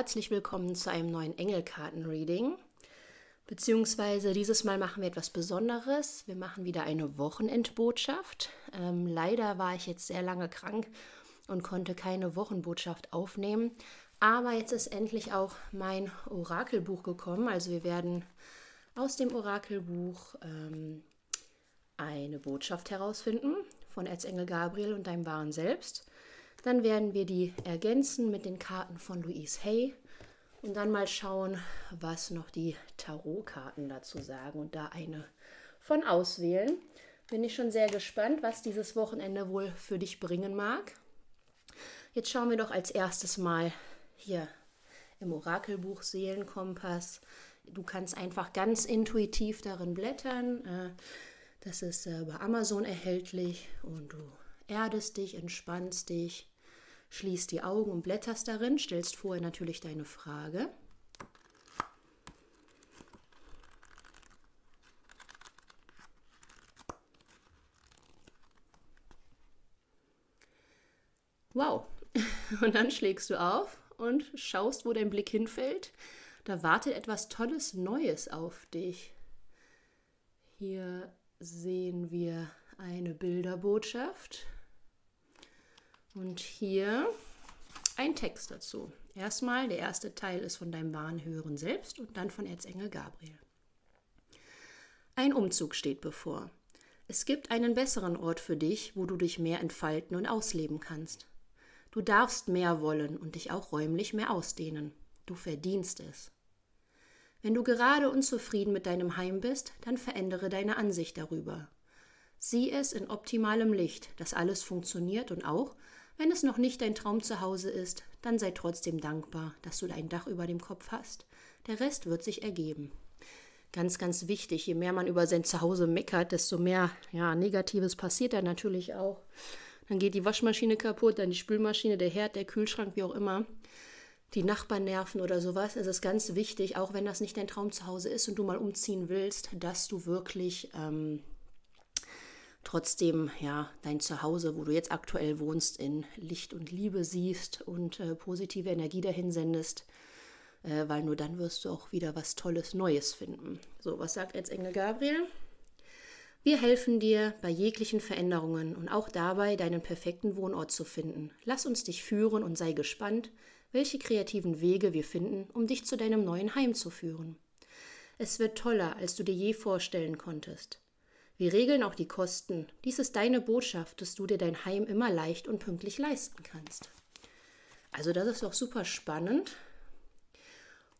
herzlich willkommen zu einem neuen Engelkarten-Reading. Beziehungsweise dieses Mal machen wir etwas Besonderes. Wir machen wieder eine Wochenendbotschaft. Ähm, leider war ich jetzt sehr lange krank und konnte keine Wochenbotschaft aufnehmen. Aber jetzt ist endlich auch mein Orakelbuch gekommen. Also wir werden aus dem Orakelbuch ähm, eine Botschaft herausfinden von Erzengel Gabriel und deinem wahren Selbst. Dann werden wir die ergänzen mit den Karten von Louise Hay und dann mal schauen, was noch die Tarotkarten dazu sagen und da eine von auswählen. Bin ich schon sehr gespannt, was dieses Wochenende wohl für dich bringen mag. Jetzt schauen wir doch als erstes mal hier im Orakelbuch Seelenkompass. Du kannst einfach ganz intuitiv darin blättern. Äh, das ist äh, bei Amazon erhältlich und du erdest dich, entspannst dich, schließt die Augen und blätterst darin, stellst vorher natürlich deine Frage. Wow. Und dann schlägst du auf und schaust, wo dein Blick hinfällt. Da wartet etwas Tolles Neues auf dich. Hier sehen wir eine Bilderbotschaft und hier ein Text dazu. Erstmal, der erste Teil ist von deinem wahren Hören selbst und dann von Erzengel Gabriel. Ein Umzug steht bevor. Es gibt einen besseren Ort für dich, wo du dich mehr entfalten und ausleben kannst. Du darfst mehr wollen und dich auch räumlich mehr ausdehnen. Du verdienst es. Wenn du gerade unzufrieden mit deinem Heim bist, dann verändere deine Ansicht darüber. Sieh es in optimalem Licht, dass alles funktioniert und auch, wenn es noch nicht dein Traum zu Hause ist, dann sei trotzdem dankbar, dass du ein Dach über dem Kopf hast. Der Rest wird sich ergeben. Ganz, ganz wichtig, je mehr man über sein Zuhause meckert, desto mehr ja, Negatives passiert dann natürlich auch. Dann geht die Waschmaschine kaputt, dann die Spülmaschine, der Herd, der Kühlschrank, wie auch immer. Die Nachbarn nerven oder sowas. Es ist ganz wichtig, auch wenn das nicht dein Traum zu Hause ist und du mal umziehen willst, dass du wirklich ähm, trotzdem ja dein Zuhause, wo du jetzt aktuell wohnst, in Licht und Liebe siehst und äh, positive Energie dahin sendest, äh, weil nur dann wirst du auch wieder was Tolles Neues finden. So, was sagt jetzt Engel Gabriel? Wir helfen dir bei jeglichen Veränderungen und auch dabei, deinen perfekten Wohnort zu finden. Lass uns dich führen und sei gespannt, welche kreativen Wege wir finden, um dich zu deinem neuen Heim zu führen. Es wird toller, als du dir je vorstellen konntest. Wir regeln auch die Kosten. Dies ist deine Botschaft, dass du dir dein Heim immer leicht und pünktlich leisten kannst. Also das ist doch super spannend.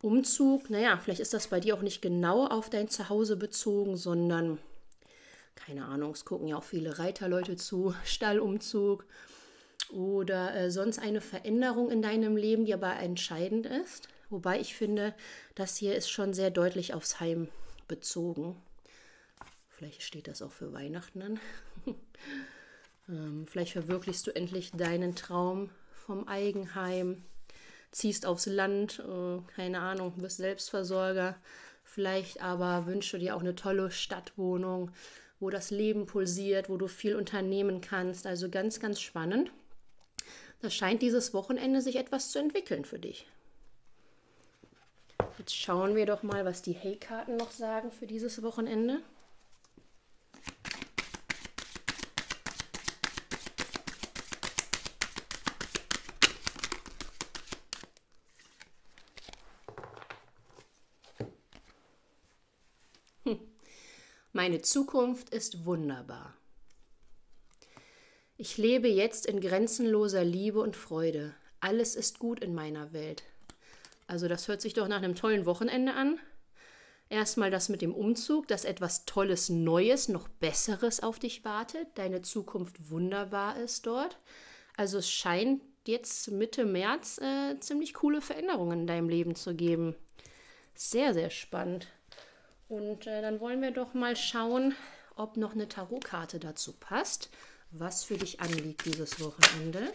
Umzug, naja, vielleicht ist das bei dir auch nicht genau auf dein Zuhause bezogen, sondern, keine Ahnung, es gucken ja auch viele Reiterleute zu, Stallumzug oder äh, sonst eine Veränderung in deinem Leben, die aber entscheidend ist. Wobei ich finde, das hier ist schon sehr deutlich aufs Heim bezogen. Vielleicht steht das auch für Weihnachten an. ähm, vielleicht verwirklichst du endlich deinen Traum vom Eigenheim, ziehst aufs Land, äh, keine Ahnung, bist Selbstversorger. Vielleicht aber wünschst du dir auch eine tolle Stadtwohnung, wo das Leben pulsiert, wo du viel unternehmen kannst. Also ganz, ganz spannend. Da scheint dieses Wochenende sich etwas zu entwickeln für dich. Jetzt schauen wir doch mal, was die Hey-Karten noch sagen für dieses Wochenende. Meine Zukunft ist wunderbar. Ich lebe jetzt in grenzenloser Liebe und Freude. Alles ist gut in meiner Welt. Also das hört sich doch nach einem tollen Wochenende an. Erstmal das mit dem Umzug, dass etwas Tolles, Neues, noch Besseres auf dich wartet. Deine Zukunft wunderbar ist dort. Also es scheint jetzt Mitte März äh, ziemlich coole Veränderungen in deinem Leben zu geben. Sehr, sehr spannend. Und äh, dann wollen wir doch mal schauen, ob noch eine Tarotkarte dazu passt, was für dich anliegt dieses Wochenende.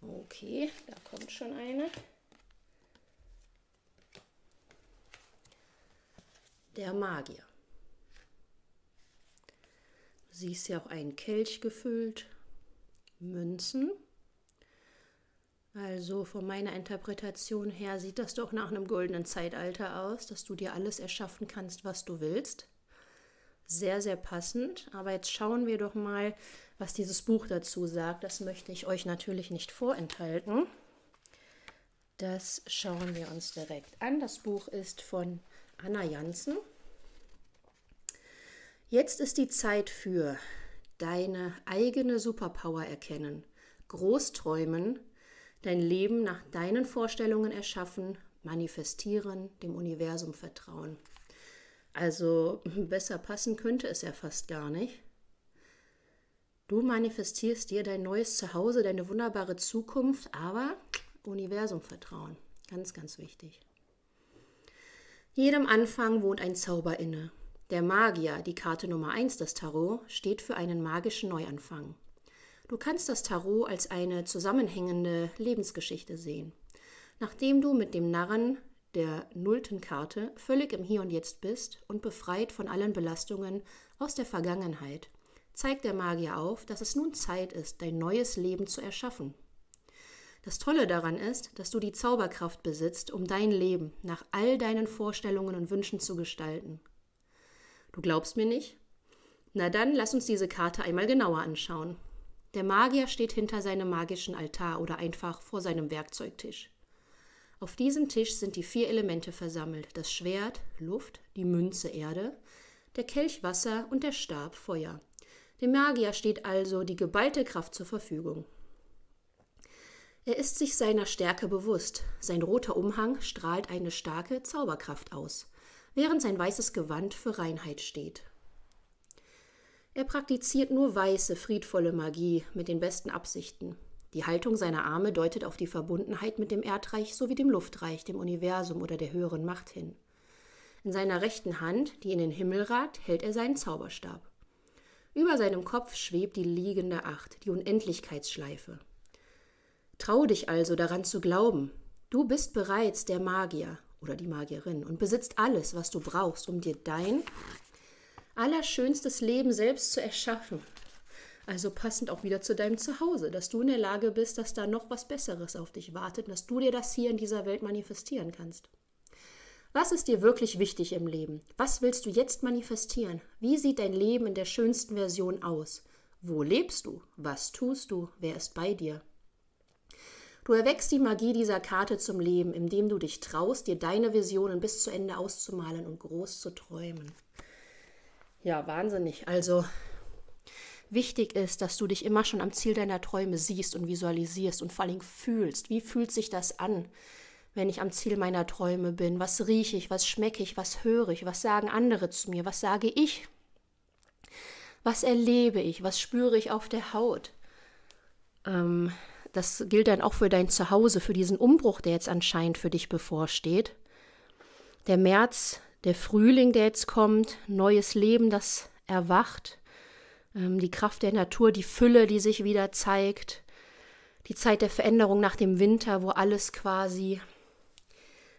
Okay, da kommt schon eine. Der Magier. Du siehst ja auch einen Kelch gefüllt, Münzen. Also von meiner Interpretation her sieht das doch nach einem goldenen Zeitalter aus, dass du dir alles erschaffen kannst, was du willst. Sehr, sehr passend. Aber jetzt schauen wir doch mal, was dieses Buch dazu sagt. Das möchte ich euch natürlich nicht vorenthalten. Das schauen wir uns direkt an. Das Buch ist von Anna Janssen. Jetzt ist die Zeit für deine eigene Superpower erkennen, Großträumen, dein Leben nach deinen Vorstellungen erschaffen, manifestieren, dem Universum vertrauen. Also besser passen könnte es ja fast gar nicht. Du manifestierst dir dein neues Zuhause, deine wunderbare Zukunft, aber Universum vertrauen. Ganz, ganz wichtig. Jedem Anfang wohnt ein Zauber inne. Der Magier, die Karte Nummer 1 des Tarot, steht für einen magischen Neuanfang. Du kannst das Tarot als eine zusammenhängende Lebensgeschichte sehen. Nachdem du mit dem Narren der nullten Karte völlig im Hier und Jetzt bist und befreit von allen Belastungen aus der Vergangenheit, zeigt der Magier auf, dass es nun Zeit ist, dein neues Leben zu erschaffen. Das Tolle daran ist, dass du die Zauberkraft besitzt, um dein Leben nach all deinen Vorstellungen und Wünschen zu gestalten. Du glaubst mir nicht? Na dann lass uns diese Karte einmal genauer anschauen. Der Magier steht hinter seinem magischen Altar oder einfach vor seinem Werkzeugtisch. Auf diesem Tisch sind die vier Elemente versammelt: das Schwert, Luft, die Münze, Erde, der Kelch, Wasser und der Stab, Feuer. Dem Magier steht also die geballte Kraft zur Verfügung. Er ist sich seiner Stärke bewusst. Sein roter Umhang strahlt eine starke Zauberkraft aus während sein weißes Gewand für Reinheit steht. Er praktiziert nur weiße, friedvolle Magie mit den besten Absichten. Die Haltung seiner Arme deutet auf die Verbundenheit mit dem Erdreich sowie dem Luftreich, dem Universum oder der höheren Macht hin. In seiner rechten Hand, die in den Himmel ragt, hält er seinen Zauberstab. Über seinem Kopf schwebt die liegende Acht, die Unendlichkeitsschleife. Traue dich also daran zu glauben. Du bist bereits der Magier oder die Magierin und besitzt alles, was du brauchst, um dir dein allerschönstes Leben selbst zu erschaffen. Also passend auch wieder zu deinem Zuhause, dass du in der Lage bist, dass da noch was Besseres auf dich wartet, dass du dir das hier in dieser Welt manifestieren kannst. Was ist dir wirklich wichtig im Leben? Was willst du jetzt manifestieren? Wie sieht dein Leben in der schönsten Version aus? Wo lebst du? Was tust du? Wer ist bei dir? Du erweckst die Magie dieser Karte zum Leben, indem du dich traust, dir deine Visionen bis zu Ende auszumalen und groß zu träumen. Ja, wahnsinnig. Also wichtig ist, dass du dich immer schon am Ziel deiner Träume siehst und visualisierst und vor allem fühlst. Wie fühlt sich das an, wenn ich am Ziel meiner Träume bin? Was rieche ich, was schmecke ich, was höre ich, was sagen andere zu mir, was sage ich? Was erlebe ich, was spüre ich auf der Haut? Ähm, das gilt dann auch für dein Zuhause, für diesen Umbruch, der jetzt anscheinend für dich bevorsteht. Der März, der Frühling, der jetzt kommt, neues Leben, das erwacht, ähm, die Kraft der Natur, die Fülle, die sich wieder zeigt, die Zeit der Veränderung nach dem Winter, wo alles quasi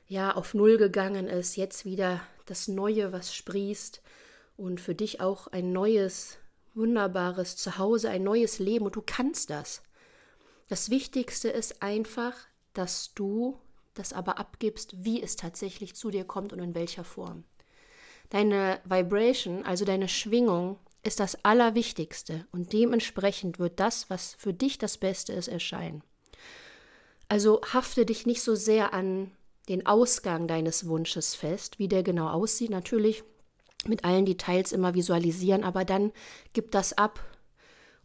ja auf Null gegangen ist, jetzt wieder das Neue, was sprießt und für dich auch ein neues, wunderbares Zuhause, ein neues Leben und du kannst das. Das Wichtigste ist einfach, dass du das aber abgibst, wie es tatsächlich zu dir kommt und in welcher Form. Deine Vibration, also deine Schwingung, ist das Allerwichtigste und dementsprechend wird das, was für dich das Beste ist, erscheinen. Also hafte dich nicht so sehr an den Ausgang deines Wunsches fest, wie der genau aussieht. Natürlich mit allen Details immer visualisieren, aber dann gib das ab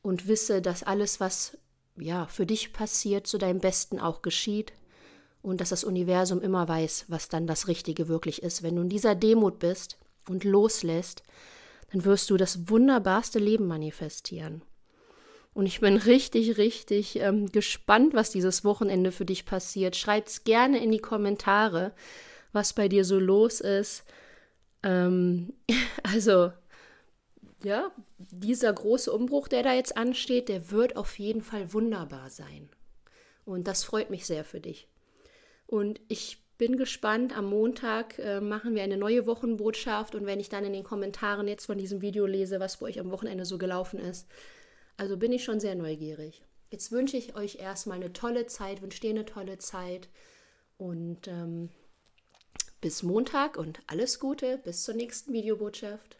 und wisse, dass alles, was ja, für dich passiert, zu deinem Besten auch geschieht und dass das Universum immer weiß, was dann das Richtige wirklich ist. Wenn du in dieser Demut bist und loslässt, dann wirst du das wunderbarste Leben manifestieren. Und ich bin richtig, richtig ähm, gespannt, was dieses Wochenende für dich passiert. Schreib's gerne in die Kommentare, was bei dir so los ist. Ähm, also ja, dieser große Umbruch, der da jetzt ansteht, der wird auf jeden Fall wunderbar sein. Und das freut mich sehr für dich. Und ich bin gespannt. Am Montag äh, machen wir eine neue Wochenbotschaft und wenn ich dann in den Kommentaren jetzt von diesem Video lese, was bei euch am Wochenende so gelaufen ist, also bin ich schon sehr neugierig. Jetzt wünsche ich euch erstmal eine tolle Zeit, wünsche dir eine tolle Zeit und ähm, bis Montag und alles Gute, bis zur nächsten Videobotschaft.